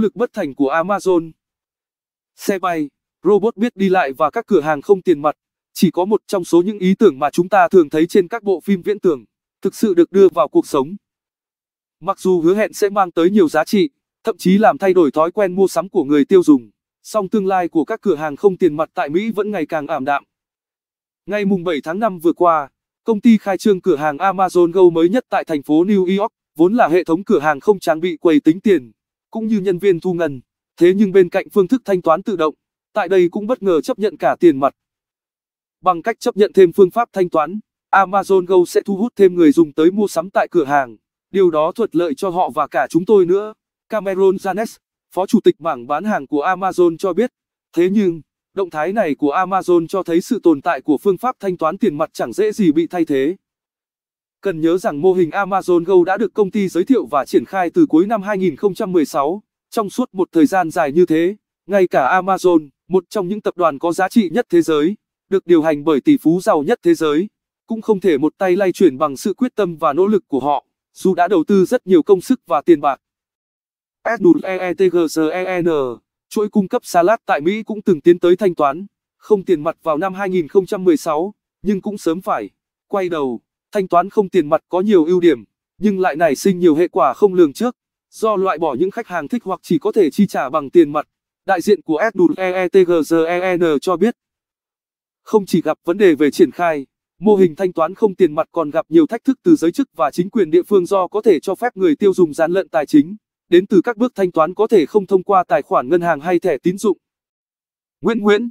lực bất thành của Amazon. Xe bay, robot biết đi lại và các cửa hàng không tiền mặt, chỉ có một trong số những ý tưởng mà chúng ta thường thấy trên các bộ phim viễn tưởng, thực sự được đưa vào cuộc sống. Mặc dù hứa hẹn sẽ mang tới nhiều giá trị, thậm chí làm thay đổi thói quen mua sắm của người tiêu dùng, song tương lai của các cửa hàng không tiền mặt tại Mỹ vẫn ngày càng ảm đạm. Ngày mùng 7 tháng 5 vừa qua, công ty khai trương cửa hàng Amazon Go mới nhất tại thành phố New York, vốn là hệ thống cửa hàng không trang bị quầy tính tiền, cũng như nhân viên thu ngân. Thế nhưng bên cạnh phương thức thanh toán tự động, tại đây cũng bất ngờ chấp nhận cả tiền mặt. Bằng cách chấp nhận thêm phương pháp thanh toán, Amazon Go sẽ thu hút thêm người dùng tới mua sắm tại cửa hàng. Điều đó thuận lợi cho họ và cả chúng tôi nữa. Cameron Janes, Phó Chủ tịch mảng bán hàng của Amazon cho biết. Thế nhưng, động thái này của Amazon cho thấy sự tồn tại của phương pháp thanh toán tiền mặt chẳng dễ gì bị thay thế. Cần nhớ rằng mô hình Amazon Go đã được công ty giới thiệu và triển khai từ cuối năm 2016. Trong suốt một thời gian dài như thế, ngay cả Amazon, một trong những tập đoàn có giá trị nhất thế giới, được điều hành bởi tỷ phú giàu nhất thế giới, cũng không thể một tay lay chuyển bằng sự quyết tâm và nỗ lực của họ, dù đã đầu tư rất nhiều công sức và tiền bạc. SNULEETGCEN, chuỗi cung cấp salad tại Mỹ cũng từng tiến tới thanh toán, không tiền mặt vào năm 2016, nhưng cũng sớm phải quay đầu. Thanh toán không tiền mặt có nhiều ưu điểm, nhưng lại nảy sinh nhiều hệ quả không lường trước, do loại bỏ những khách hàng thích hoặc chỉ có thể chi trả bằng tiền mặt. Đại diện của SNULEETGCEN cho biết, không chỉ gặp vấn đề về triển khai, mô hình thanh toán không tiền mặt còn gặp nhiều thách thức từ giới chức và chính quyền địa phương do có thể cho phép người tiêu dùng gian lận tài chính, đến từ các bước thanh toán có thể không thông qua tài khoản ngân hàng hay thẻ tín dụng. Nguyễn Nguyễn